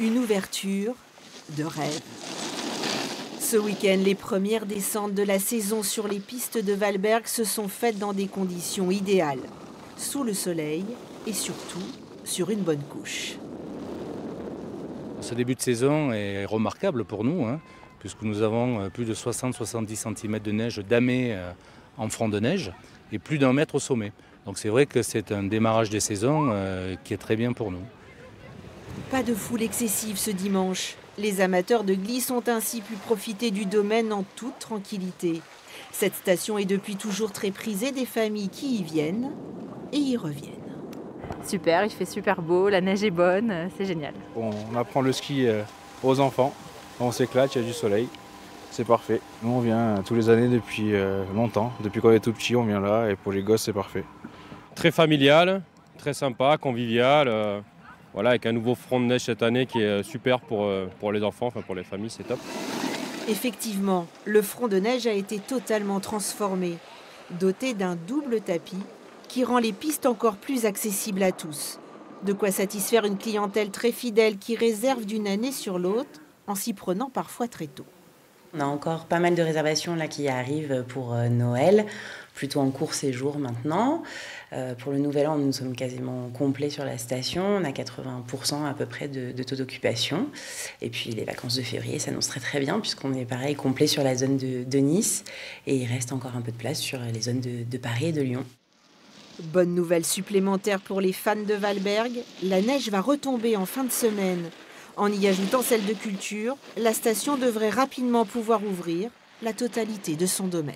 Une ouverture de rêve. Ce week-end, les premières descentes de la saison sur les pistes de Valberg se sont faites dans des conditions idéales, sous le soleil et surtout sur une bonne couche. Ce début de saison est remarquable pour nous, hein, puisque nous avons euh, plus de 60-70 cm de neige damée euh, en front de neige et plus d'un mètre au sommet. Donc c'est vrai que c'est un démarrage des saisons euh, qui est très bien pour nous. Pas de foule excessive ce dimanche. Les amateurs de glisse ont ainsi pu profiter du domaine en toute tranquillité. Cette station est depuis toujours très prisée des familles qui y viennent et y reviennent. Super, il fait super beau, la neige est bonne, euh, c'est génial. On apprend le ski euh, aux enfants, on s'éclate, il y a du soleil, c'est parfait. Nous on vient tous les années depuis euh, longtemps, depuis qu'on est tout petit on vient là et pour les gosses c'est parfait. Très familial, très sympa, convivial, voilà, avec un nouveau front de neige cette année qui est super pour, pour les enfants, enfin pour les familles, c'est top. Effectivement, le front de neige a été totalement transformé, doté d'un double tapis qui rend les pistes encore plus accessibles à tous. De quoi satisfaire une clientèle très fidèle qui réserve d'une année sur l'autre en s'y prenant parfois très tôt. On a encore pas mal de réservations là qui arrivent pour euh, Noël, plutôt en court séjour maintenant. Euh, pour le nouvel an, nous sommes quasiment complets sur la station. On a 80% à peu près de, taux d'occupation. Et puis les vacances de février s'annoncent très très bien puisqu'on est pareil complet sur la zone de, Nice et il reste encore un peu de place sur les zones de, de Paris et de Lyon. Bonne nouvelle supplémentaire pour les fans de Valberg, la neige va retomber en fin de semaine. En y ajoutant celle de culture, la station devrait rapidement pouvoir ouvrir la totalité de son domaine.